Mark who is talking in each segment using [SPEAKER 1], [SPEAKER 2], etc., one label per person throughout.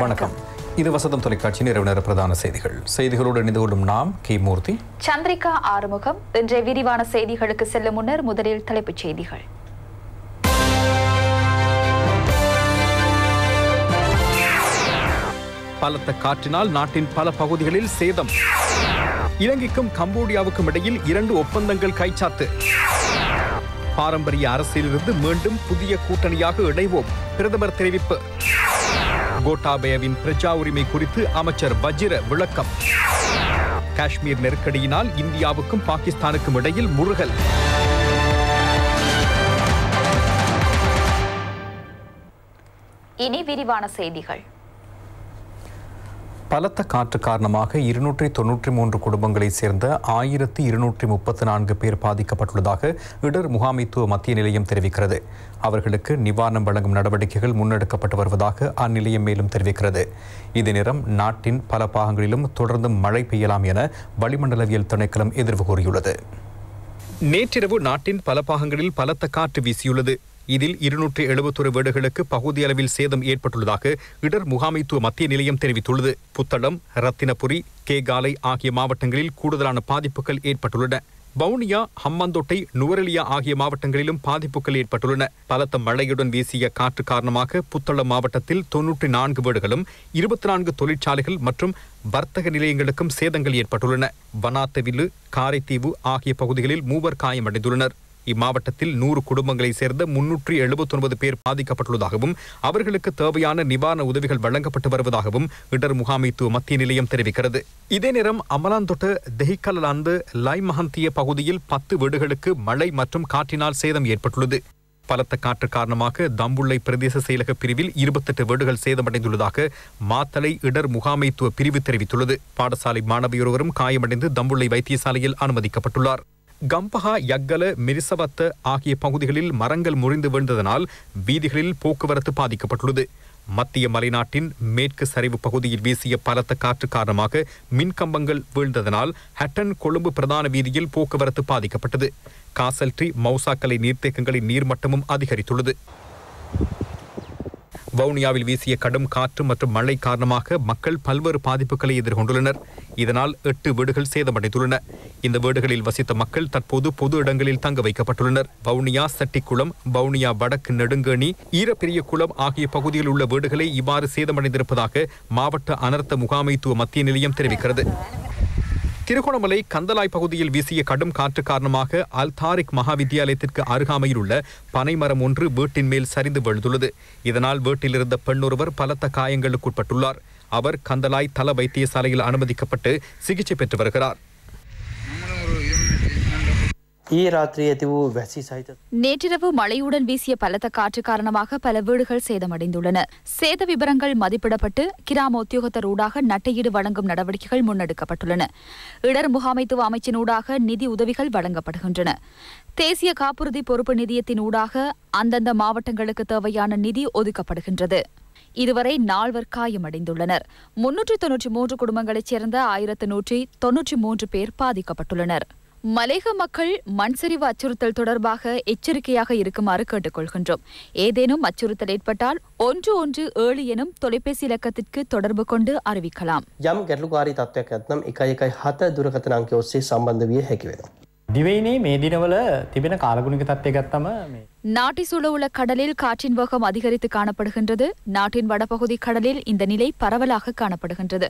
[SPEAKER 1] வணக்கம். இது வசதம் தொலைக்காட்சியின் இரவு நேர பிரதான செய்திகள். செய்திகளோடு இணைந்து கொள்ளும் நாம் கே மூர்த்தி.
[SPEAKER 2] சந்திரிகா ஆறுமுகம். இன்றைய விரிவான செய்திகளுக்கு செல்லும் முன்னர் முதலில் தலைப்புச் செய்திகள்.
[SPEAKER 1] பலத்த காற்றினால் நாட்டின் பல பகுதிகளில் சேதம். இலங்கைக்கும் கம்போடியாவுக்கும் இடையில் இரண்டு ஒப்பந்தங்கள் கைச்சாத்து. பாரம்பரிய அரசியலிருந்து மீண்டும் புதிய கூட்டணியாக இணைவோம். பிரதமர் தெரிவிப்பு. கோட்டாபயவின் பிரஜா உரிமை குறித்து அமைச்சர் வஜிர விளக்கம். காஷ்மீர் நெருக்கடியினால் இந்தியாவுக்கும் பாகிஸ்தானுக்கும் இடையில் முருகல்.
[SPEAKER 2] இனி விரிவான செய்திகள்.
[SPEAKER 1] பலத்த காற்று காரணமாக இருநூற்றி தொன்னூற்றி மூன்று குடும்பங்களைச் சேர்ந்த ஆயிரத்தி இருநூற்றி முப்பத்தி நான்கு பேர் பாதிக்கப்பட்டுள்ளதாக இடர் முகாமைத்துவ மத்திய நிலையம் தெரிவிக்கிறது. அவர்களுக்கு நிவாரணம் வழங்கும் நடவடிக்கைகள் முன்னெடுக்கப்பட்டு வருவதாக அந்நிலையம் மேலும் தெரிவிக்கிறது. இதே நேரம் நாட்டின் பல பாகங்களிலும் தொடர்ந்து மழை பெய்யலாம் என வளிமண்டலவியல் திணைக்களம் எதிர்வு கூறியுள்ளது. நேற்றிரவு நாட்டின் பல பாகங்களில் பலத்த காற்று வீசியுள்ளது. இதில் இருநூற்றி எழுபத்தொரு வீடுகளுக்கு பகுதியளவில் சேதம் ஏற்பட்டுள்ளதாக இடர் முகாமைத்துவ மத்திய நிலையம் தெரிவித்துள்ளது. புத்தளம் ரத்தினபுரி கேகாலை ஆகிய மாவட்டங்களில் கூடுதலான பாதிப்புகள் ஏற்பட்டுள்ளன. வவுனியா ஹம்மாந்தோட்டை நுவரெலியா ஆகிய மாவட்டங்களிலும் பாதிப்புகள் ஏற்பட்டுள்ளன. பலத்த மழையுடன் வீசிய காற்று காரணமாக புத்தளம் மாவட்டத்தில் தொன்னூற்றி நான்கு வீடுகளும் இருபத்தி நான்கு தொழிற்சாலைகள் மற்றும் வர்த்தக நிலையங்களுக்கும் சேதங்கள் ஏற்பட்டுள்ளன. வனாத்தவில்லு காரைத்தீவு ஆகிய பகுதிகளில் மூவர் காயமடைந்துள்ளனர். இம்மாவட்டத்தில் நூறு குடும்பங்களைச் சேர்ந்த முன்னூற்றி எழுபத்தொன்பது பேர் பாதிக்கப்பட்டுள்ளதாகவும் அவர்களுக்கு தேவையான நிவாரண உதவிகள் வழங்கப்பட்டு வருவதாகவும் இடர் முகாமைத்துவ மத்திய நிலையம் தெரிவிக்கிறது. இதே நேரம் அமலாந்தொட்டு தெஹிக்கலாந்து லாய் மஹந்திய பகுதியில் பத்து வீடுகளுக்கு மழை மற்றும் காற்றினால் சேதம் ஏற்பட்டுள்ளது. பலத்த காற்று காரணமாக தம்புள்ளை பிரதேச செயலக பிரிவில் இருபத்தெட்டு வீடுகள் சேதமடைந்துள்ளதாக மாத்தலை இடர் முகாமைத்துவ பிரிவு தெரிவித்துள்ளது. பாடசாலை மாணவியொருவரும் காயமடைந்து தம்புள்ளை வைத்தியசாலையில் அனுமதிக்கப்பட்டுள்ளார். கம்பஹா யக்கல மிரிசவத்த ஆகிய பகுதிகளில் மரங்கள் முறிந்து விழுந்ததனால் வீதிகளில் போக்குவரத்து பாதிக்கப்பட்டுள்ளது. மத்திய மலைநாட்டின் மேற்கு சரிவு பகுதியில் வீசிய பலத்த காற்று காரணமாக மின்கம்பங்கள் வீழ்ந்ததனால் ஹட்டன் கொழும்பு பிரதான வீதியில் போக்குவரத்து பாதிக்கப்பட்டது. காசல்ட்ரி மௌசாக்கலை நீர்த்தேக்கங்களின் நீர்மட்டமும் அதிகரித்துள்ளது. வவுனியாவில் வீசிய கடும் காற்று மற்றும் மழை காரணமாக மக்கள் பல்வேறு பாதிப்புகளை எதிர்கொண்டுள்ளனர். இதனால் எட்டு வீடுகள் சேதமடைந்துள்ளன. இந்த வீடுகளில் வசித்த மக்கள் தற்போது பொது இடங்களில் தங்க வைக்கப்பட்டுள்ளனர். வவுனியா சட்டிக்குளம் வவுனியா வடக்கு நெடுங்கேணி ஈரப்பெரியகுளம் ஆகிய பகுதியில் உள்ள வீடுகளை இவ்வாறு சேதமடைந்திருப்பதாக மாவட்ட அனர்த்த முகாமைத்துவ மத்திய நிலையம் தெரிவிக்கிறது. திருகோணமலை கந்தலாய் பகுதியில் வீசிய கடும் காற்று காரணமாக அல் தாரிக் மகா வித்தியாலயத்திற்கு அருகாமையில் உள்ள பனைமரம் ஒன்று வீட்டின் மேல் சரிந்து விழுந்துள்ளது. இதனால் வீட்டில் இருந்த பெண்ணொருவர் பலத்த காயங்களுக்குட்பட்டுள்ளார். அவர் கந்தலாய் தல வைத்தியசாலையில் அனுமதிக்கப்பட்டு சிகிச்சை பெற்று வருகிறார்.
[SPEAKER 2] நேற்றிரவு மழையுடன் வீசிய பலத்த காற்று காரணமாக பல வீடுகள் சேதமடைந்துள்ளன. சேத விவரங்கள் மதிப்பிடப்பட்டு கிராம உத்தியோகத்தர் ஊடாக நட்டையீடு வழங்கும் நடவடிக்கைகள் முன்னெடுக்கப்பட்டுள்ளன. இடர் முகாமைத்துவ அமைச்சினூடாக நிதி உதவிகள் வழங்கப்படுகின்றன. தேசிய காப்புறுதி பொறுப்பு நிதியத்தின் ஊடாக அந்தந்த மாவட்டங்களுக்கு தேவையான நிதி ஒதுக்கப்படுகின்றது. இதுவரை நால்வர் காயமடைந்துள்ளனர். முன்னூற்றி தொன்னூற்றி மூன்று குடும்பங்களைச் சேர்ந்த ஆயிரத்து நூற்றி தொன்னூற்றி மூன்று பேர் பாதிக்கப்பட்டுள்ளனர். மலேக மக்கள் மண் சரிவு அச்சுறுத்தல் தொடர்பாக எச்சரிக்கையாக இருக்குமாறு கேட்டுக்கொள்கின்றோம் ஏதேனும் அச்சுறுத்தல் ஏற்பட்டால் ஒன்று ஒன்று ஏழு எனும் தொலைபேசி இலக்கத்திற்கு தொடர்பு கொண்டு அறிவிக்கலாம்
[SPEAKER 3] යම් ගැටලුකාරී තත්වයක් ඇත්නම් එකයි එකයි හත දුරකථන අංකය ඔස්සේ සම්බන්ධ විය හැකි වෙනවා.
[SPEAKER 4] දිවයිනේ මේ දිනවල තිබෙන කාලගුණික තත්වය ගත්තම මේ
[SPEAKER 2] நாட்டை சூழவுள்ள கடலில் காற்றின் வேகம் அதிகரித்து காணப்படுகின்றது. நாட்டின் வடபகுதி கடலில் இந்த நிலை பரவலாக காணப்படுகின்றது.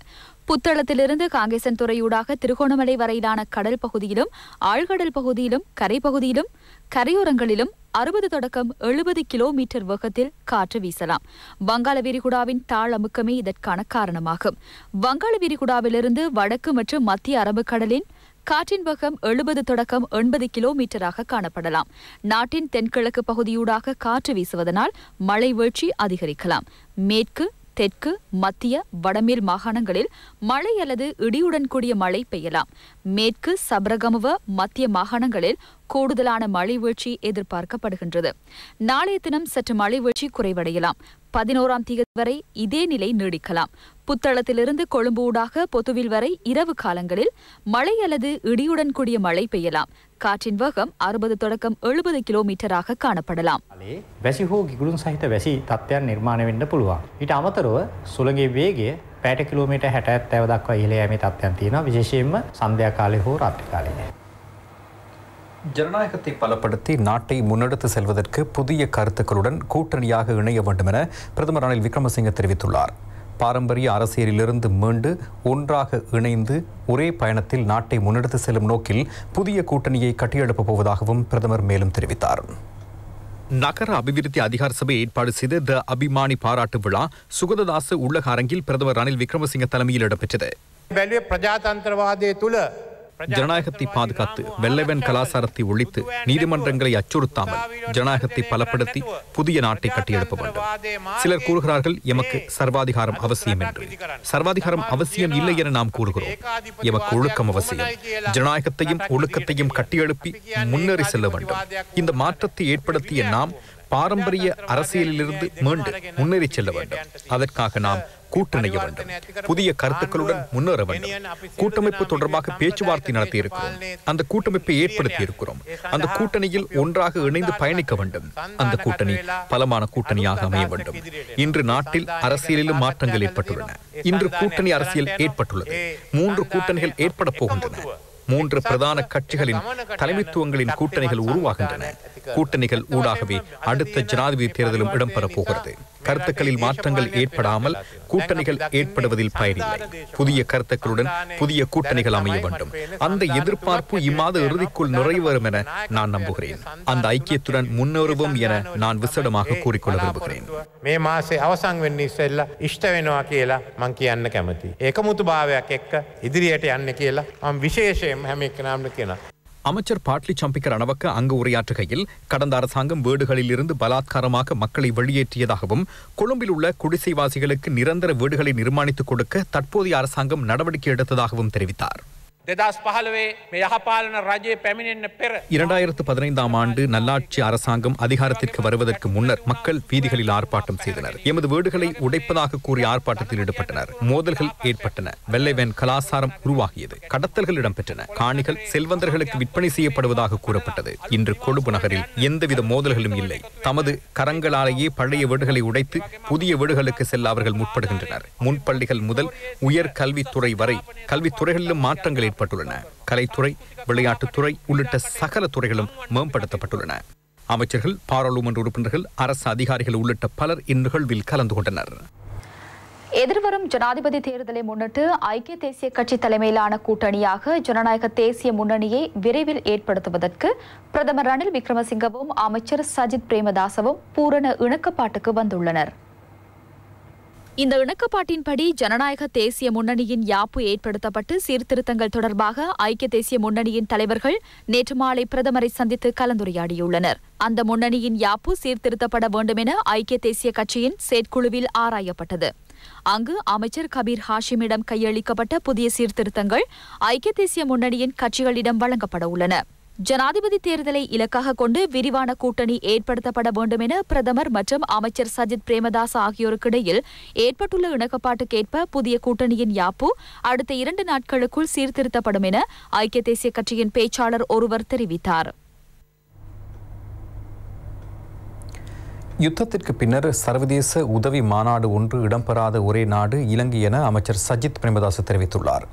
[SPEAKER 2] புத்தளத்திலிருந்து காங்கேசன் துறையூடாக திருகோணமலை வரையிலான கடல் பகுதியிலும் ஆழ்கடல் பகுதியிலும் கரைப்பகுதியிலும் கரையோரங்களிலும் அறுபது தொடக்கம் எழுபது கிலோமீட்டர் வேகத்தில் காற்று வீசலாம். வங்காள விரிகுடாவின் தாழ் அமுக்கமே இதற்கான காரணமாகும். வங்காள விரிகுடாவிலிருந்து வடக்கு மற்றும் மத்திய அரபுக்கடலின் காற்றின் வேகம் எழுபது தொடக்கம் எண்பது கிலோமீட்டராக காணப்படலாம். நாட்டின் தென்கிழக்கு பகுதியூடாக காற்று வீசுவதனால் மழை வீழ்ச்சி அதிகரிக்கலாம். மேற்கு தெற்கு மத்திய வடமேல் மாகாணங்களில் மழை அல்லது இடியுடன் கூடிய மழை பெய்யலாம். மேற்கு சபரகமுவ மத்திய மாகாணங்களில் கூடுதலான மழை வீழ்ச்சி எதிர்பார்க்கப்படுகின்றது நாளைய தினம் சற்று மழை வீழ்ச்சி குறைவடையலாம் பதினோராம் தேதி வரை இதே நிலை நீடிக்கலாம் புத்தளத்திலிருந்து கொழும்பு ஊடாக பொத்துவில் வரை இரவு காலங்களில் மழை அல்லது இடியுடன் கூடிய மழை பெய்யலாம் காற்றின் வேகம் அறுபது தொடக்கம் எழுபது கிலோமீட்டராக காணப்படலாம்
[SPEAKER 4] කාලේ වැසි හෝ ගිගුරුන් සහිත වැසි තත්ත්වයන් නිර්මාණය වෙන්න පුළුවන්. ඊට අමතරව සුළගේ වේගය පෑට කිලෝමීට හැටත් ඇව දක්වා ඉහළ යෑමේ තත්ත්වයන් තියෙනවා විශේෂයෙන්ම සන්ධ්‍යා කාලය හෝ රාත්‍රී කාලයේ.
[SPEAKER 1] ஜனநாயகத்தை பலப்படுத்தி நாட்டை முன்னெடுத்து செல்வதற்கு புதிய கருத்துக்களுடன் கூட்டணியாக இணைய வேண்டும் என பிரதமர் ரணில் விக்ரமசிங்க தெரிவித்துள்ளார். பாரம்பரிய அரசியலிலிருந்து மீண்டு ஒன்றாக இணைந்து ஒரே பயணத்தில் நாட்டை முன்னெடுத்து செல்லும் நோக்கில் புதிய கூட்டணியை கட்டியெழுப்பப் போவதாகவும் பிரதமர் மேலும் தெரிவித்தார். நகர அபிவிருத்தி அதிகார சபை ஏற்பாடு செய்த த அபிமானி பாராட்டு விழா சுகததாச உள்ளக அரங்கில் பிரதமர் ரணில் விக்ரமசிங்க தலைமையில் இடம்பெற்றது. ஜனநாயகத்தை பாதுகாத்து வெள்ளவன் கலாச்சாரத்தை ஒழித்து நீதிமன்றங்களை அச்சுறுத்தாமல் ஜனநாயகத்தை பலப்படுத்தி புதிய நாட்டை கட்டியெழுப்ப வேண்டும். சிலர் கூறுகிறார்கள் எமக்கு சர்வாதிகாரம் அவசியம் என்று. சர்வாதிகாரம் அவசியம் இல்லை என நாம் கூறுகிறோம். எமக்கு ஒழுக்கம் அவசியம். ஜனநாயகத்தையும் ஒழுக்கத்தையும் கட்டியெழுப்பி முன்னேறி செல்ல வேண்டும். இந்த மாற்றத்தை ஏற்படுத்திய நாம் பாரம்பரிய அரசியலிலிருந்து மீண்டு முன்னேறி செல்ல வேண்டும். அதற்காக நாம் கூட்டணிய வேண்டும். புதிய கருத்துக்களுடன் முன்னேற வேண்டும். கூட்டமைப்பு தொடர்பாக பேச்சுவார்த்தை நடத்தி இருக்கிறோம் அந்த கூட்டமைப்பை ஏற்படுத்தி இருக்கிறோம் அந்த கூட்டணியில் ஒன்றாக இணைந்து பயணிக்க வேண்டும். அந்த கூட்டணி பலமான கூட்டணியாக அமைய வேண்டும். இன்று நாட்டில் அரசியலிலும் மாற்றங்கள் ஏற்பட்டுள்ளன. இன்று கூட்டணி அரசியல் ஏற்பட்டுள்ளது. மூன்று கூட்டணிகள் ஏற்பட போகின்றன. மூன்று பிரதான கட்சிகளின் தலைமைத்துவங்களின் கூட்டணிகள் உருவாகின்றன. கூட்டணிகள் ஊடாகவே அடுத்த ஜனாதிபதி தேர்தலும் இடம்பெறப் போகிறது. கருத்துக்களில் மாற்றங்கள் ஏற்படாமல் கூட்டணிகள் ஏற்படுவதில் பயனில்லை புதிய கருத்துக்களுடன் புதிய கூட்டணிகள் அமைய வேண்டும் அந்த எதிர்பார்ப்பு இம்மாத இறுதிக்குள் நிறைவேறும் என நான் நம்புகிறேன் அந்த ஐக்கியத்துடன் முன்னேறுவோம் என நான் விசடமாக கூறிக்கொள்ள விரும்புகிறேன்
[SPEAKER 5] මේ මාසේ අවසං වෙන්න ඉස්සෙල්ල ඉෂ්ට වෙනවා කියලා මං කියන්න කැමති. ඒකමුතු භාවයක් එක්ක ඉදිරියට යන්න කියලා මම විශේෂයෙන් හැම එක්කනාම්න කියන.
[SPEAKER 1] அமைச்சர் பாட்லி சம்பிக்க ரணவக்க அங்கு உரையாற்றுகையில் கடந்த அரசாங்கம் வீடுகளில் இருந்து பலாத்காரமாக மக்களை வெளியேற்றியதாகவும் கொழும்பில் உள்ள குடிசைவாசிகளுக்கு நிரந்தர வீடுகளை நிர்மாணித்துக் கொடுக்க தற்போதைய அரசாங்கம் நடவடிக்கை எடுத்ததாகவும் தெரிவித்தார்.
[SPEAKER 6] දෙදස් පහළවේ මේ යහපාලන රජයේ පැමිණෙන්න්න පෙර
[SPEAKER 1] இரண்டாயிரத்து பதினைந்தாம் ஆண்டு நல்லாட்சி அரசாங்கம் அதிகாரத்திற்கு வருவதற்கு முன்னர் மக்கள் வீதிகளில் ஆர்ப்பாட்டம் செய்தனர் எமது வீடுகளை உடைப்பதாக கூறி ஆர்ப்பாட்டத்தில் ஈடுபட்டனர் மோதல்கள் ஏற்பட்டன வெள்ளைவேன் கலாசாரம் உருவாகியது கடத்தல்கள் இடம்பெற்றன காணிகள் செல்வந்தர்களுக்கு விற்பனை செய்யப்படுவதாக கூறப்பட்டது இன்று கொழும்பு நகரில் எந்தவித மோதல்களும் இல்லை தமது கரங்களாலேயே பழைய வீடுகளை உடைத்து புதிய வீடுகளுக்கு செல்ல அவர்கள் முற்படுகின்றனர் முன்பள்ளிகள் முதல் உயர் கல்வித்துறை வரை கல்வித்துறைகளிலும் மாற்றங்கள் ஏற்பட்டுள்ளன கலைத்துறை விளையாட்டுத்துறை உள்ளிட்ட சகல துறைகளும் மேம்படுத்தப்பட்டுள்ளன. அமைச்சர்கள் பாராளுமன்ற உறுப்பினர்கள் அரசு அதிகாரிகள் உள்ளிட்ட பலர் இந்நிகழ்வில் கலந்து கொண்டனர்.
[SPEAKER 2] எதிர்வரும் ஜனாதிபதி தேர்தலை முன்னிட்டு ஐக்கிய தேசிய கட்சி தலைமையிலான கூட்டணியாக ஜனநாயக தேசிய முன்னணியை விரைவில் ஏற்படுத்துவதற்கு பிரதமர் ரணில் விக்ரமசிங்கவும் அமைச்சர் சஜித் பிரேமதாசவும் பூரண இணக்கப்பாட்டுக்கு வந்துள்ளனர். இந்த இணக்கப்பாட்டின்படி ஜனநாயக தேசிய முன்னணியின் யாப்பு ஏற்படுத்தப்பட்டு சீர்திருத்தங்கள் தொடர்பாக ஐக்கிய தேசிய முன்னணியின் தலைவர்கள் நேற்று மாலை பிரதமரை சந்தித்து கலந்துரையாடியுள்ளனர். அந்த முன்னணியின் யாப்பு சீர்திருத்தப்பட வேண்டும் என ஐக்கிய தேசிய கட்சியின் செயற்குழுவில் ஆராயப்பட்டது. அங்கு அமைச்சர் கபீர் ஹாஷிமிடம் கையளிக்கப்பட்ட புதிய சீர்திருத்தங்கள் ஐக்கிய தேசிய முன்னணியின் கட்சிகளிடம் வழங்கப்பட உள்ளன. ஜனாதிபதி தேர்தலை இலக்காக கொண்டு விரிவான கூட்டணி ஏற்படுத்தப்பட வேண்டும் என பிரதமர் மற்றும் அமைச்சர் சஜித் பிரேமதாஸ் ஆகியோருக்கிடையில் ஏற்பட்டுள்ள இணக்கப்பாட்டுக்கேற்ப புதிய கூட்டணியின் யாப்பு அடுத்த இரண்டு நாட்களுக்குள் சீர்திருத்தப்படும் என ஐக்கிய தேசிய கட்சியின் பேச்சாளர் ஒருவர் தெரிவித்தார்.
[SPEAKER 1] யுத்தத்திற்கு பின்னர் சர்வதேச உதவி மாநாடு ஒன்று இடம்பெறாத ஒரே நாடு இலங்கை என அமைச்சர் சஜித் பிரேமதாஸ் தெரிவித்துள்ளார்.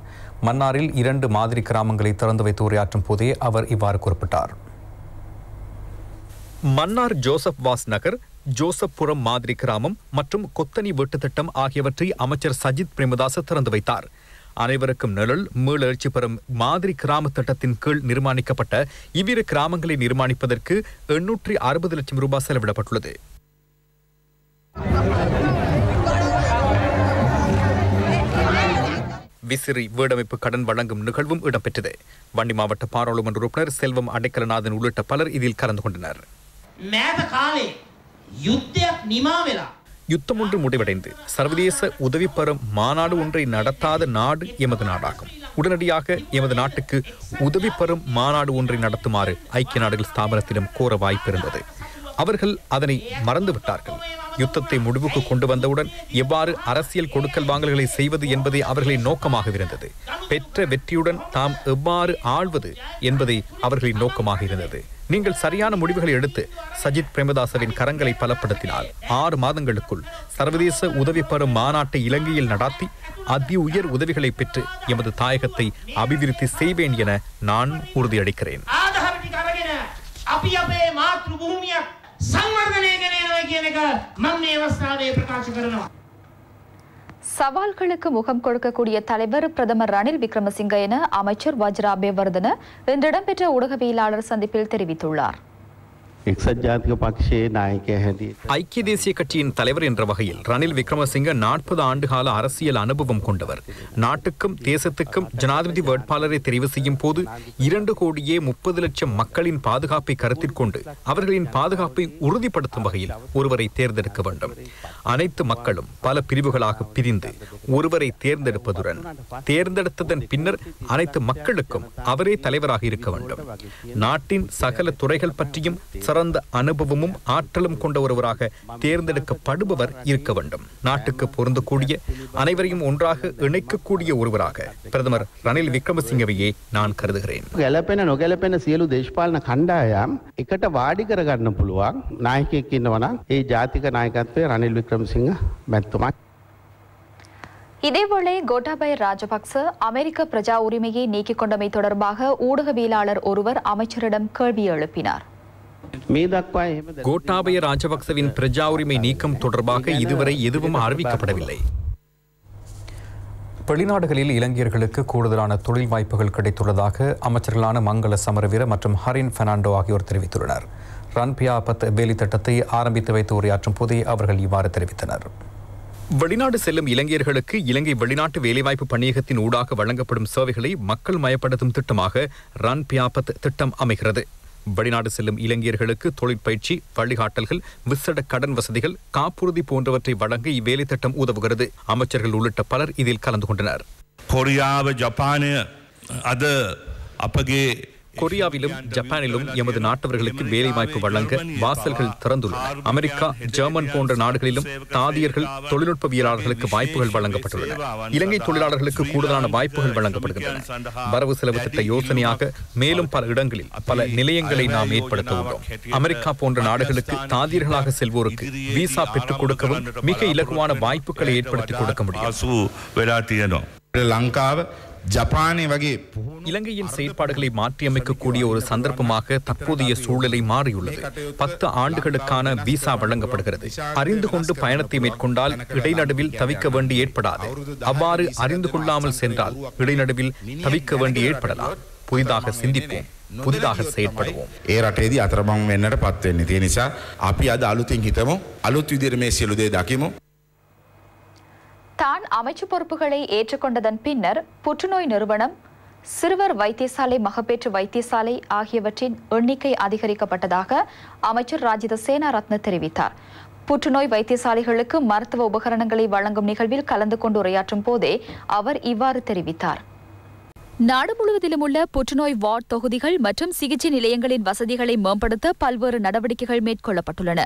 [SPEAKER 1] மன்னாரில் இரண்டு மாதிரி கிராமங்களை திறந்து வைத்து உரையாற்றும் போதே அவர் இவ்வாறு குறிப்பிட்டார். மன்னார் ஜோசப் வாஸ் நகர் ஜோசப்புரம் மாதிரி கிராமம் மற்றும் கொத்தனி வீட்டு திட்டம் ஆகியவற்றை அமைச்சர் சஜித் பிரேமதாச திறந்து வைத்தார். அனைவருக்கும் நிழல் மீளெழுச்சி பெறும் மாதிரி கிராம திட்டத்தின் கீழ் நிர்மாணிக்கப்பட்ட இவ்விரு கிராமங்களை நிர்மாணிப்பதற்கு எண்ணூற்றி அறுபது லட்சம் ரூபாய் செலவிடப்பட்டுள்ளது. விசிறி வீடமைப்பு கடன் வழங்கும் நிகழ்வும் இடம்பெற்றது. வண்டி மாவட்ட பாராளுமன்ற உறுப்பினர் செல்வம் அடைக்கலநாதன் உள்ளிட்ட பலர் இதில் கலந்து கொண்டனர். யுத்தம் ஒன்று முடிவடைந்து சர்வதேச உதவி பெறும் மாநாடு ஒன்றை நடத்தாத நாடு எமது நாடாகும். உடனடியாக எமது நாட்டுக்கு உதவி பெறும் மாநாடு ஒன்றை நடத்துமாறு ஐக்கிய நாடுகள் ஸ்தாபனத்திடம் கோர வாய்ப்பிருந்தது அவர்கள் அதனை மறந்துவிட்டார்கள். யுத்தத்தை முடிவுக்கு கொண்டு வந்தவுடன் எவ்வாறு அரசியல் கொடுக்கல் வாங்கல்களை செய்வது என்பதே அவர்களின் நோக்கமாக இருந்தது. பெற்ற வெற்றியுடன் தாம் எவ்வாறு ஆழ்வது என்பதே அவர்களின் நோக்கமாக இருந்தது. நீங்கள் சரியான முடிவுகளை எடுத்து சஜித் பிரேமதாசவின் கரங்களை பலப்படுத்தினால் ஆறு மாதங்களுக்குள் சர்வதேச உதவி பெறும் மாநாட்டை இலங்கையில் நடாத்தி அதி உயர் உதவிகளை பெற்று எமது தாயகத்தை அபிவிருத்தி செய்வேன் என நான் உறுதியளிக்கிறேன்.
[SPEAKER 2] சவால்களுக்கு முகம் கொடுக்கக்கூடிய தலைவர் பிரதமர் ரணில் விக்ரமசிங்க என அமைச்சர் வஜ்ராபேவர்தன இன்று இடம்பெற்ற ஊடகவியலாளர் சந்திப்பில் தெரிவித்துள்ளார்.
[SPEAKER 1] ஐக்கிய தேசிய கட்சியின் தலைவர் என்ற வகையில் ரணில் விக்ரமசிங்க நாற்பது ஆண்டுகால அரசியல் அனுபவம் கொண்டவர். நாட்டுக்கும் தேசத்துக்கும் ஜனாதிபதி வேட்பாளரை தெரிவு செய்யும் போது இரண்டு கோடியே முப்பது லட்சம் மக்களின் பாதுகாப்பை கருத்தில் கொண்டு அவர்களின் பாதுகாப்பை உறுதிப்படுத்தும் வகையில் ஒருவரை தேர்ந்தெடுக்க வேண்டும். அனைத்து மக்களும் பல பிரிவுகளாக பிரிந்து ஒருவரை தேர்ந்தெடுப்பதுடன் தேர்ந்தெடுத்ததன் பின்னர் அனைத்து மக்களுக்கும் அவரே தலைவராக இருக்க வேண்டும். நாட்டின் சகல துறைகள் பற்றியும் சிறந்த அனுபவமும் ஆற்றலும் கொண்ட ஒருவராக தேர்ந்தெடுக்கப்படுபவர் இருக்க வேண்டும் நாட்டுக்கு பொருந்தக்கூடிய அனைவரையும் ஒன்றாக இணைக்கக்கூடிய ஒருவராக பிரதமர் ரணில் விக்ரமசிங்கவையே நான் கருதுகிறேன்
[SPEAKER 7] ගැලපෙන නොගැලපෙන සියලු දේශපාලන කණ්ඩායම් එකට වාඩි කරගන්න පුළුවන් නායකයෙක් ඉන්නවනම් ඒ ජාතික නායකත්වය රනිල් වික්‍රමසිංහ මැත්තුමක්.
[SPEAKER 2] இதேவேளை கோட்டாபய ராஜபக்ச அமெரிக்க பிரஜா உரிமையை நீக்கிக் கொண்டமை தொடர்பாக ஊடகவியலாளர் ஒருவர் அமைச்சரிடம் கேள்வி எழுப்பினார்
[SPEAKER 7] මේ දක්වා එහෙම දැ-
[SPEAKER 1] கோட்டாபய ராஜபக்சவின் பிரஜா உரிமை நீக்கம் தொடர்பாக இதுவரை எதுவும் அறிவிக்கப்படவில்லை. வெளிநாடுகளில் இலங்கையர்களுக்கு கூடுதலான தொழில் வாய்ப்புகள் கிடைத்துள்ளதாக அமைச்சர்களான மங்கள சமரவீர மற்றும் ஹரின் பெர்னாண்டோ ஆகியோர் தெரிவித்துள்ளனர். ரன் பியாபத் வேலி திட்டத்தை ஆரம்பித்து வைத்து உரையாற்றும் போதே அவர்கள் இவ்வாறு தெரிவித்தனர். வெளிநாடு செல்லும் இலங்கையர்களுக்கு இலங்கை வெளிநாட்டு வேலைவாய்ப்பு பணியகத்தின் ஊடாக வழங்கப்படும் சேவைகளை மக்கள் மயப்படுத்தும் திட்டமாக ரன் பியாபத் திட்டம் அமைகிறது. வெளிநாடு செல்லும் இளைஞர்களுக்கு தொழிற்பயிற்சி வழிகாட்டல்கள் விசட கடன் வசதிகள் காப்புறுதி போன்றவற்றை வழங்க இவ்வேலை திட்டம் உதவுகிறது. அமைச்சர்கள் உள்ளிட்ட பலர் இதில் கலந்து கொண்டனர்.
[SPEAKER 8] கொரியாவை ஜப்பானு அது அப்பகே
[SPEAKER 1] கொரியாவிலும் ஜப்பானிலும் எமது நாட்டவர்களுக்கு வேலைவாய்ப்பு வழங்க வாசல்கள் திறந்துள்ளன. அமெரிக்கா ஜெர்மன் போன்ற நாடுகளிலும் தாதியர்கள் தொழில்நுட்பவியலாளர்களுக்கு வாய்ப்புகள் வழங்கப்பட்டுள்ளன. இலங்கை தொழிலாளர்களுக்கு கூடுதலான வாய்ப்புகள் வழங்கப்படுகின்றன. வரவு செலவு திட்ட யோசனையாக மேலும் பல இடங்களில் பல நிலையங்களை நாம் ஏற்படுத்த உள்ளோம். அமெரிக்கா போன்ற நாடுகளுக்கு தாதியர்களாக செல்வோருக்கு விசா பெற்றுக் கொடுக்கவும் மிக இலகுவான வாய்ப்புகளை ஏற்படுத்தி கொடுக்க முடியும்.
[SPEAKER 8] අසූ වෙලා තියෙනවා.
[SPEAKER 9] ලංකාව ජපානය වගේ පුහුණු
[SPEAKER 1] இலங்கையின் செயற்பாடுகளை மாற்றியமைக்கக்கூடிய ஒரு சந்தர்ப்பமாக தற்போதைய சூழலை மாறியுள்ளது பத்து ஆண்டுகளுக்கான விசா வழங்கப்படுகிறது அறிந்து கொண்டு பயணத்தை மேற்கொண்டால் இடைநடுவில் தவிக்க வேண்டி ஏற்படாது அவ்வாறு அறிந்து கொள்ளாமல் சென்றால் இடைநடுவில் தவிக்க வேண்டி ஏற்படலாம் புதிதாக சிந்திப்போம் புதிதாக செயற்படுவோம்
[SPEAKER 9] ඒ රටේදී අතරබං වෙන්නට පත්වෙන්නේ තිය නිසා අපි අද අලුතින් හිතමු අලුත් විදිර මේ සියලුදේ දකිමු
[SPEAKER 2] தான் அமைச்சு பொறுப்புகளை ஏற்றுக்கொண்டதன் பின்னர் புற்றுநோய் நிறுவனம் சிறுவர் வைத்தியசாலை மகப்பேற்று வைத்தியசாலை ஆகியவற்றின் எண்ணிக்கை அதிகரிக்கப்பட்டதாக அமைச்சர் ராஜித சேனாரத்ன தெரிவித்தார். புற்றுநோய் வைத்தியசாலைகளுக்கு மருத்துவ உபகரணங்களை வழங்கும் நிகழ்வில் கலந்து கொண்டு உரையாற்றும் போதே அவர் இவ்வாறு தெரிவித்தார். நாடு முழுவதிலும் உள்ள புற்றுநோய் வார்ட் தொகுதிகள் மற்றும் சிகிச்சை நிலையங்களின் வசதிகளை மேம்படுத்த பல்வேறு நடவடிக்கைகள் மேற்கொள்ளப்பட்டுள்ளன.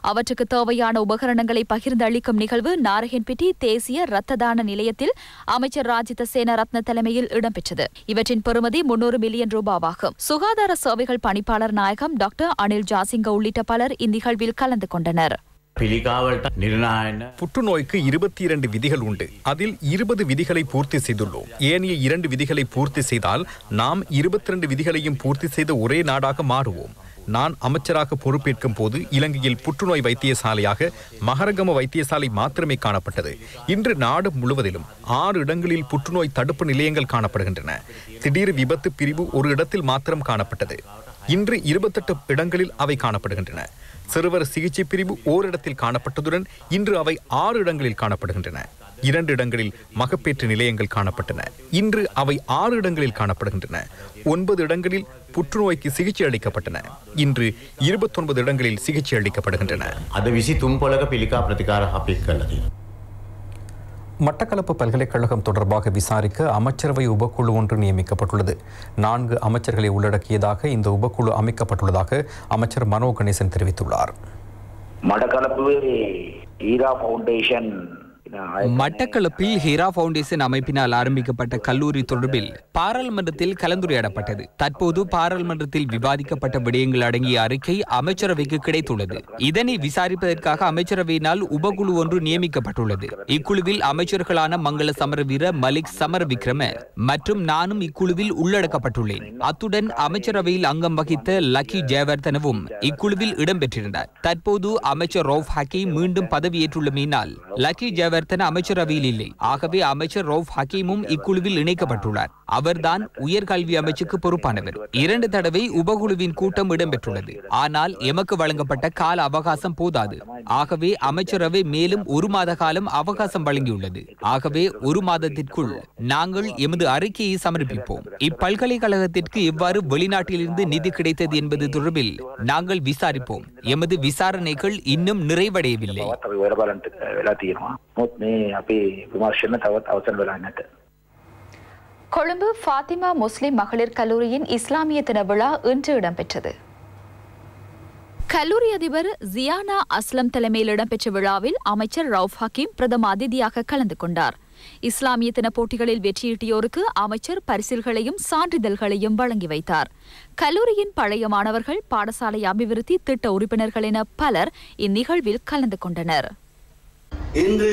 [SPEAKER 2] அவற்றுக்கு தேவையான உபகரணங்களை பகிர்ந்து அளிக்கும் நிகழ்வு நாரகன்பிட்டி தேசிய இரத்த தான நிலையத்தில் அமைச்சர் ராஜித சேனரத்ன தலைமையில் இடம்பெற்றது. இவற்றின் பெறுமதி முன்னூறு மில்லியன் ரூபாவாகும். சுகாதார சேவைகள் பணிப்பாளர் நாயகம் டாக்டர் அனில் ஜாசிங்க உள்ளிட்ட பலர் இந்நிகழ்வில் கலந்து கொண்டனர்.
[SPEAKER 1] புற்றுநோய்க்கு இருபத்தி இரண்டு விதிகள் உண்டு. அதில் இருபது விதிகளை பூர்த்தி செய்துள்ளோம். ஏனைய இரண்டு விதிகளை பூர்த்தி செய்தால் நாம் இருபத்தி இரண்டு விதிகளையும் பூர்த்தி செய்த ஒரே நாடாக மாறுவோம். நான் அமைச்சராக பொறுப்பேற்கும் போது இலங்கையில் புற்றுநோய் வைத்தியசாலையாக மகரகம வைத்தியசாலை மாத்திரமே காணப்பட்டது. இன்று நாடு முழுவதிலும் ஆறு இடங்களில் புற்றுநோய் தடுப்பு நிலையங்கள் காணப்படுகின்றன. திடீர் விபத்து பிரிவு ஒரு இடத்தில் மாத்திரம் காணப்பட்டது. இன்று இருபத்தெட்டு இடங்களில் அவை காணப்படுகின்றன. சிறுவர் சிகிச்சை பிரிவு ஓரிடத்தில் காணப்பட்டதுடன் இன்று அவை ஆறு இடங்களில் காணப்படுகின்றன. இரண்டு இடங்களில் மகப்பேற்று நிலையங்கள் காணப்பட்டன. இன்று அவை ஆறு இடங்களில் காணப்படுகின்றன. ஒன்பது இடங்களில் புற்றுநோய்க்கு சிகிச்சை அளிக்கப்பட்டன. இன்று இருபத்தொன்பது இடங்களில் சிகிச்சை அளிக்கப்படுகின்றன.
[SPEAKER 10] அது விசி தும்பலக பிலிகா பிரதிகார
[SPEAKER 1] மட்டக்களப்பு பல்கலைக்கழகம் தொடர்பாக விசாரிக்க அமைச்சரவை உபக்குழு ஒன்று நியமிக்கப்பட்டுள்ளது. நான்கு அமைச்சர்களை உள்ளடக்கியதாக இந்த உபக்குழு அமைக்கப்பட்டுள்ளதாக அமைச்சர் மனோ கணேசன் தெரிவித்துள்ளார்.
[SPEAKER 11] மட்டக்களப்பு ஈரா ஃபவுண்டேஷன்
[SPEAKER 12] மட்டக்களப்பில் ஹீரா பவுண்டேஷன் அமைப்பினால் ஆரம்பிக்கப்பட்ட கல்லூரி தொடர்பில் பாராளுமன்றத்தில் கலந்துரையாடப்பட்டது. தற்போது பாராளுமன்றத்தில் விவாதிக்கப்பட்ட விடயங்கள் அடங்கிய அறிக்கை அமைச்சரவைக்கு கிடைத்துள்ளது. இதனை விசாரிப்பதற்காக அமைச்சரவையினால் உபகுழு ஒன்று நியமிக்கப்பட்டுள்ளது. இக்குழுவில் அமைச்சர்களான மங்கள சமரவீர மலிக் சமர விக்ரம மற்றும் நானும் இக்குழுவில் உள்ளடக்கப்பட்டுள்ளேன். அத்துடன் அமைச்சரவையில் அங்கம் வகித்த லக்கி ஜெயவர்தனவும் இக்குழுவில் இடம்பெற்றிருந்தார். தற்போது அமைச்சர் ரோஃப் ஹக்கி மீண்டும் பதவியேற்றுள்ளமையினால் லக்கி ஜெயவர்தன அமைச்சரவையில் இல்லை. ஆகவே அமைச்சர் ரவுப் ஹக்கீமும் இக்குழுவில் இணைக்கப்பட்டுள்ளார். அவர்தான் உயர்கல்வி அமைச்சுக்கு பொறுப்பானவர் இரண்டு தடவை உபகுழுவின் கூட்டம் இடம்பெற்றுள்ளது ஆனால் எமக்கு வழங்கப்பட்ட கால அவகாசம் போதாது ஆகவே அமைச்சரவை மேலும் ஒரு மாத காலம் அவகாசம் வழங்கியுள்ளது ஆகவே ஒரு மாதத்திற்குள் நாங்கள் எமது அறிக்கையை சமர்ப்பிப்போம் இப்பல்கலைக்கழகத்திற்கு எவ்வாறு வெளிநாட்டிலிருந்து நிதி கிடைத்தது என்பது தொடர்பில் நாங்கள் விசாரிப்போம் எமது விசாரணைகள் இன்னும் நிறைவடையவில்லை
[SPEAKER 2] கொழும்பு ஃபாத்திமா முஸ்லிம் மகளிர் கல்லூரியின் இஸ்லாமிய தின விழா இன்று இடம்பெற்றது. கல்லூரி அதிபர் ஜியானா அஸ்லம் தலைமையில் இடம்பெற்ற விழாவில் அமைச்சர் ரவுஃப் ஹக்கீம் பிரதம அதிதியாக கலந்து கொண்டார். இஸ்லாமிய தின போட்டிகளில் வெற்றியீட்டியோருக்கு அமைச்சர் பரிசில்களையும் சான்றிதழ்களையும் வழங்கி வைத்தார். கல்லூரியின் பழைய மாணவர்கள் பாடசாலை அபிவிருத்தி திட்ட உறுப்பினர்கள் என பலர் இந்நிகழ்வில் கலந்து கொண்டனர்.
[SPEAKER 13] இன்று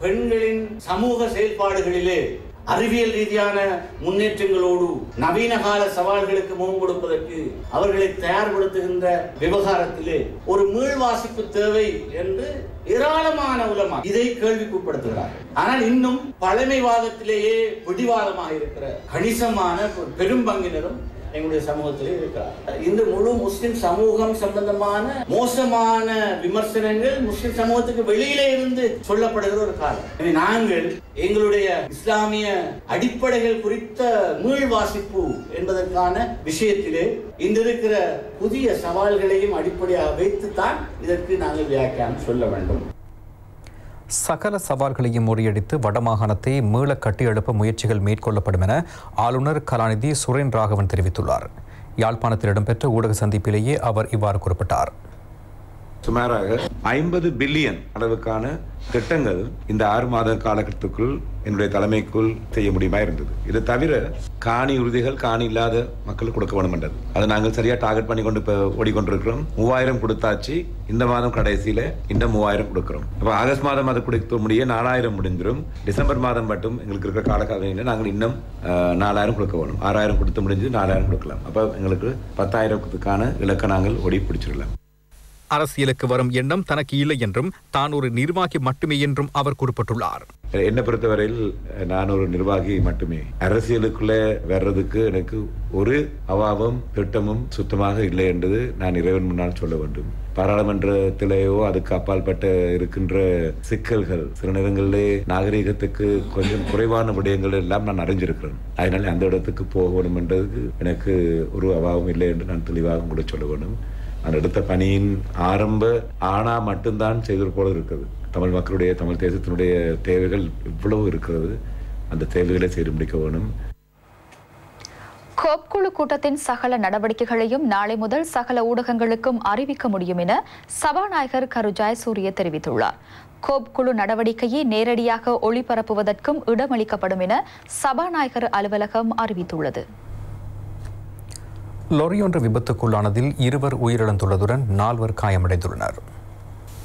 [SPEAKER 13] பெண்களின் சமூக செயல்பாடுகளிலே அறிவியல் ரீதியான முன்னேற்றங்களோடு நவீன கால சவால்களுக்கு முகம் கொடுப்பதற்கு அவர்களை தயார்படுத்துகின்ற விவகாரத்திலே ஒரு மீள்வாசிப்பு தேவை என்று ஏராளமான உலமா இதை கேள்விக்குட்படுத்துகிறார் ஆனால் இன்னும் பழமைவாதத்திலேயே பிடிவாதமாக இருக்கிற கணிசமான பெரும் பங்கினரும் எங்களுடைய சமூகத்திலே இருக்கிறார். இந்த முழு முஸ்லிம் சமூகம் சம்பந்தமான மோசமான விமர்சனங்கள் முஸ்லிம் சமூகத்துக்கு வெளியிலே இருந்து சொல்லப்படுகிற ஒரு காலம். நாங்கள் எங்களுடைய இஸ்லாமிய அடிப்படைகள் குறித்த மீள் வாசிப்பு என்பதற்கான விஷயத்திலே இன்று இருக்கிற புதிய சவால்களையும் அடிப்படையாக வைத்துத்தான் இதற்கு நாங்கள் வியாக்கியானம் சொல்ல வேண்டும்.
[SPEAKER 1] சகல சவால்களையும் முறியடித்து வடமாகாணத்தை மீள கட்டியெழுப்ப முயற்சிகள் மேற்கொள்ளப்படும் என ஆளுநர் கலாநிதி சுரேன் ராகவன் தெரிவித்துள்ளார். யாழ்ப்பாணத்தில் இடம்பெற்ற ஊடக சந்திப்பிலேயே அவர் இவ்வாறு குறிப்பிட்டார்.
[SPEAKER 14] சுமாராக ஐம்பது பில்லியன் அளவுக்கான திட்டங்கள் இந்த ஆறு மாத காலகட்டத்துக்குள் என்னுடைய தலைமைக்குள் செய்ய முடியுமா இருந்தது. இது தவிர காணி உறுதிகள் காணி இல்லாத மக்களுக்கு கொடுக்க வேண்டும் என்றது அதை நாங்கள் சரியா டார்கெட் பண்ணி கொண்டு இப்போ ஓடிக்கொண்டிருக்கிறோம். மூவாயிரம் கொடுத்தாச்சு. இந்த மாதம் கடைசியில இந்த மூவாயிரம் கொடுக்கிறோம். அப்போ ஆகஸ்ட் மாதம் அது கொடுக்க முடிய நாலாயிரம் முடிஞ்சிடும் டிசம்பர் மாதம் மட்டும் எங்களுக்கு இருக்கிற காலகாலையில் நாங்கள் இன்னும் அஹ், நாலாயிரம் கொடுக்க வேணும். ஆறாயிரம் கொடுத்து முடிஞ்சு நாலாயிரம் கொடுக்கலாம். அப்போ எங்களுக்கு பத்தாயிரத்துக்கான இலக்கை நாங்கள் ஓடி பிடிச்சிடலாம்
[SPEAKER 1] அரசியலுக்கு வரும் எண்ணம் தனக்கு இல்லை என்றும் தான் ஒரு நிர்வாகி மட்டுமே என்றும் அவர் குறிப்பிட்டுள்ளார்.
[SPEAKER 14] என்னை பொறுத்தவரையில் நான் ஒரு நிர்வாகி மட்டுமே. அரசியலுக்குள்ள வர்றதுக்கு எனக்கு ஒரு அவாவும் திட்டமும் சுத்தமாக இல்லை என்பது நான் இறைவன் முன்னால் சொல்ல வேண்டும். பாராளுமன்றத்திலேயோ அதுக்கு அப்பால்பட்ட இருக்கின்ற சிக்கல்கள் சில நேரங்களிலே நாகரீகத்துக்கு கொஞ்சம் குறைவான விடயங்கள் எல்லாம் நான் அறிஞ்சிருக்கிறேன். அதனால அந்த இடத்துக்கு போக வேண்டும் என்றதுக்கு எனக்கு ஒரு அவாவும் இல்லை என்று நான் தெளிவாக கூட சொல்ல வேண்டும். நான் எடுத்த பணியின் ஆரம்ப ஆனா மட்டும்தான் செய்து போல இருக்குது தமிழ் மக்களுடைய தமிழ் தேசத்தினுடைய தேவைகள் இவ்வளவு இருக்கிறது. அந்த தேவைகளை செய்து முடிக்க வேணும்.
[SPEAKER 2] கோப் குழு கூட்டத்தின் சகல நடவடிக்கைகளையும் நாளை முதல் சகல ஊடகங்களுக்கும் அறிவிக்க முடியும் என சபாநாயகர் கரு ஜெயசூரிய தெரிவித்துள்ளார். கோப் குழு நடவடிக்கையை நேரடியாக ஒளிபரப்புவதற்கும் இடமளிக்கப்படும் என சபாநாயகர் அலுவலகம் அறிவித்துள்ளது.
[SPEAKER 1] லொரியொன்று விபத்துக்குள்ளானதில் இருவர் உயிரிழந்துள்ளதுடன் நால்வர் காயமடைந்துள்ளனர்.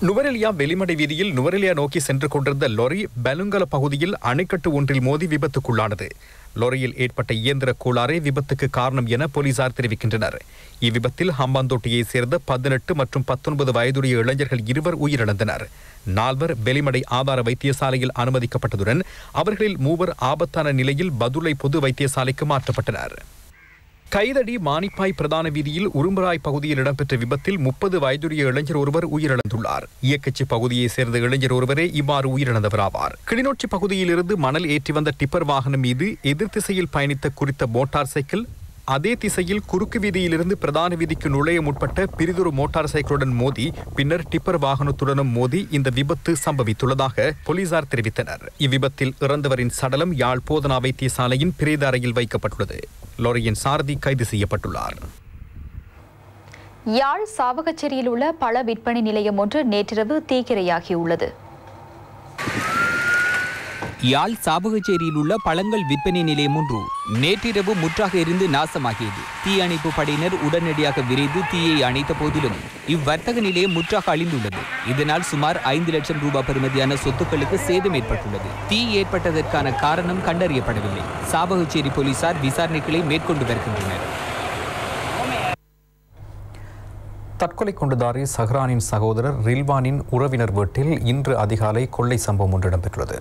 [SPEAKER 1] நுவரெலியா வெளிமடை வீதியில் நுவரெலியா நோக்கி சென்று கொண்டிருந்த லொரி பெலுங்கல பகுதியில் அணைக்கட்டு ஒன்றில் மோதி விபத்துக்குள்ளானது. லொரியில் ஏற்பட்ட இயந்திர கோளாறே விபத்துக்கு காரணம் என போலீசார் தெரிவிக்கின்றனர். இவ்விபத்தில் ஹம்பாந்தோட்டையைச் சேர்ந்த பதினெட்டு மற்றும் பத்தொன்பது வயதுடைய இளைஞர்கள் இருவர் உயிரிழந்தனர். நால்வர் வெளிமடை ஆதார வைத்தியசாலையில் அனுமதிக்கப்பட்டதுடன் அவர்களில் மூவர் ஆபத்தான நிலையில் பதுளை பொது வைத்தியசாலைக்கு மாற்றப்பட்டனர். கைதடி மானிப்பாய் பிரதான வீதியில் உரும்பராய் பகுதியில் இடம்பெற்ற விபத்தில் முப்பது வயதுடைய இளைஞர் ஒருவர் உயிரிழந்துள்ளார். இயக்கச்சி பகுதியைச் சேர்ந்த இளைஞர் ஒருவரே இவ்வாறு உயிரிழந்தவர் ஆவார் கிளிநொச்சி பகுதியிலிருந்து மணல் ஏற்றி வந்த டிப்பர் வாகனம் மீது எதிர் திசையில் பயணித்த குறித்த மோட்டார் சைக்கிள் அதே திசையில் குறுக்கு வீதியிலிருந்து பிரதான வீதிக்கு நுழைய முற்பட்ட பிரிதொரு மோட்டார் சைக்கிளுடன் மோதி பின்னர் டிப்பர் வாகனத்துடனும் மோதி இந்த விபத்து சம்பவித்துள்ளதாக போலீசார் தெரிவித்தனர். இவ்விபத்தில் இறந்தவரின் சடலம் யாழ் போதனா வைத்தியசாலையின் பிரேத அறையில் வைக்கப்பட்டுள்ளது. லாரியின் சாரதி கைது செய்யப்பட்டுள்ளார்.
[SPEAKER 2] யாழ் சாவகச்சேரியில் உள்ள பழ விற்பனை நிலையம் ஒன்று நேற்றிரவு தீக்கிரையாகியுள்ளது.
[SPEAKER 12] யாழ் சாவகச்சேரியில் உள்ள பழங்கள் விற்பனை நிலையம் ஒன்று. நேற்றிரவு முற்றாக இருந்து நாசமாகியது. தீயணைப்பு படையினர் உடனடியாக விரைந்து தீயை அணைத்த போதிலும் இவ்வர்த்தக நிலையம் முற்றாக அழிந்துள்ளது. இதனால் சுமார் ஐந்து லட்சம் ரூபாய் பெறுமதியான சொத்துக்களுக்கு சேதம் ஏற்பட்டுள்ளது. தீ ஏற்பட்டதற்கான காரணம் கண்டறியப்படவில்லை. சாவகச்சேரி போலீசார் விசாரணைகளை மேற்கொண்டு வருகின்றனர்.
[SPEAKER 1] தற்கொலை குண்டுதாரி சஹ்ரானின் சகோதரர் ரில்வானின் உறவினர் வீட்டில் இன்று அதிகாலை கொள்ளை சம்பவம் ஒன்று இடம்பெற்றுள்ளது.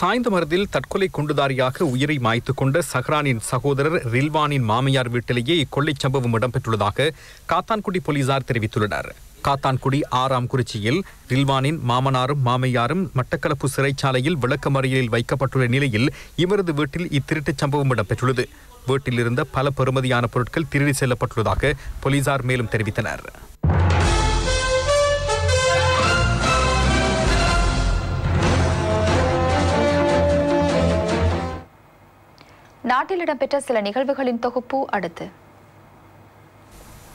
[SPEAKER 1] சாய்ந்த மரத்தில் தற்கொலை குண்டுதாரியாக உயிரை மாய்த்து கொண்ட சஹ்ரானின் சகோதரர் ரில்வானின் மாமியார் வீட்டிலேயே இக்கொள்ளைச் சம்பவம் இடம்பெற்றுள்ளதாக காத்தான்குடி போலீசார் தெரிவித்துள்ளனர். காத்தான்குடி ஆறாம் குறிச்சியில் ரில்வானின் மாமனாரும் மாமையாரும் மட்டக்களப்பு சிறைச்சாலையில் விளக்கமறியலில் வைக்கப்பட்டுள்ள நிலையில் இவரது வீட்டில் இத்திருட்டுச் சம்பவம் இடம்பெற்றுள்ளது. வீட்டில் இருந்த பல பெறுமதியான பொருட்கள் திருடி செல்லப்பட்டுள்ளதாக போலீசார் மேலும் தெரிவித்தனர்.
[SPEAKER 2] நாட்டில் இடம்பெற்ற சில நிகழ்வுகளின் தொகுப்பு அடுத்து.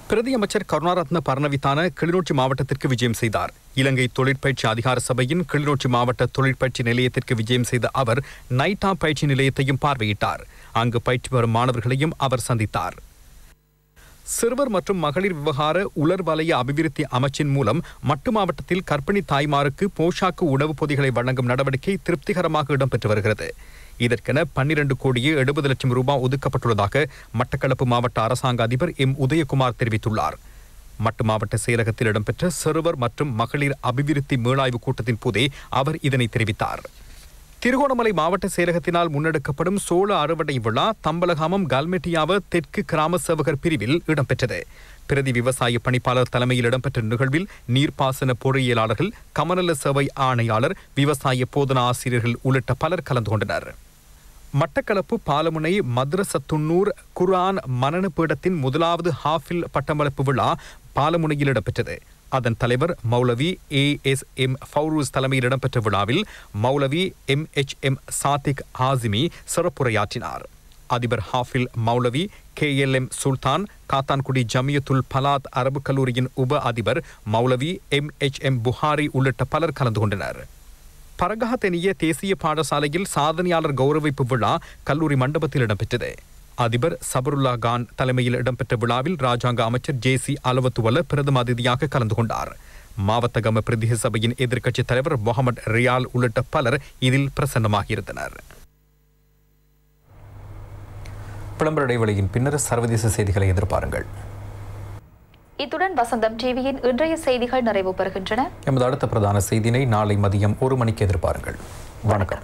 [SPEAKER 1] பிரதியமைச்சர் கருணாரத்ன பரணவித்தான கிளிநொச்சி மாவட்டத்திற்கு விஜயம் செய்தார். இலங்கை தொழிற்பயிற்சி அதிகார சபையின் கிளிநொச்சி மாவட்ட தொழிற்பயிற்சி நிலையத்திற்கு விஜயம் செய்த அவர் நைட்டா பயிற்சி நிலையத்தையும் பார்வையிட்டார். அங்கு பயிற்சி பெறும் மாணவர்களையும் அவர் சந்தித்தார். சிறுவர் மற்றும் மகளிர் விவகார உலர் வலய அபிவிருத்தி அமைச்சின் மூலம் மட்டு மாவட்டத்தில் கர்ப்பிணி தாய்மாருக்கு போஷாக்கு உணவுப் பொதிகளை வழங்கும் நடவடிக்கை திருப்திகரமாக இடம்பெற்று வருகிறது. இதற்கென பன்னிரண்டு கோடியே எழுபது லட்சம் ரூபாய் ஒதுக்கப்பட்டுள்ளதாக மட்டக்களப்பு மாவட்ட அரசாங்க அதிபர் எம். உதயகுமார் தெரிவித்துள்ளார். மட்டு மாவட்ட செயலகத்தில் இடம்பெற்ற சிறுவர் மற்றும் மகளிர் அபிவிருத்தி மீளாய்வு கூட்டத்தின் போதே அவர் இதனை தெரிவித்தார். திருகோணமலை மாவட்ட செயலகத்தினால் முன்னெடுக்கப்படும் சோழ அறுவடை விழா தம்பலகாமம் கல்மெட்டியாவ தெற்கு கிராம சேவகர் பிரிவில் இடம்பெற்றது. பிரதி விவசாய பணிப்பாளர் தலைமையில் இடம்பெற்ற நிகழ்வில் நீர்ப்பாசன பொறியியலாளர்கள் கமநல சேவை ஆணையாளர் விவசாய போதனா ஆசிரியர்கள் உள்ளிட்ட பலர் கலந்து கொண்டனர். மட்டக்களப்பு பாலமுனை மத்ரசத்துன்னூர் குர்ஆன் மனன பீடத்தின் முதலாவது ஹாஃபில் பட்டமளிப்பு விழா பாலமுனையில் இடம்பெற்றது. அதன் தலைவர் மௌலவி ஏ எஸ் எம் ஃபௌரூஸ் தலைமையில் இடம்பெற்ற விழாவில் மௌலவி M H M Sadiq Asimi சிறப்புரையாற்றினார். அதிபர் Hafil Moulavi K L M Sultan Kattankudy Jamiathul Falah அரபு கல்லூரியின் உப அதிபர் Moulavi M H M Buhari உள்ளிட்ட பலர் கலந்து கொண்டனர். பரகஹத்தெனிய தேசிய பாடசாலையில் சாதனையாளர் கௌரவிப்பு விழா கல்லூரி மண்டபத்தில் இடம்பெற்றது. அதிபர் சபருல்லா கான் தலைமையில் இடம்பெற்ற விழாவில் ராஜாங்க அமைச்சர் ஜே சி அலவத்துவல பிரதம அதிதியாக கலந்து கொண்டார். மாவத்தகம பிரதேச சபையின் எதிர்க்கட்சித் தலைவர் முகமது ரியால் உள்ளிட்ட பலர் இதில் பிரசன்னமாகியிருந்தனர். விளம்பர இடைவெளியின் பின்னர் சர்வதேச செய்திகளை எதிர்பாருங்கள்.
[SPEAKER 2] இத்துடன் வசந்தம் டிவியின் இன்றைய செய்திகள் நிறைவு பெறுகின்றன
[SPEAKER 1] எமது அடுத்த பிரதான செய்தினை நாளை மதியம் ஒரு மணிக்கு எதிர்பாருங்கள். வணக்கம்.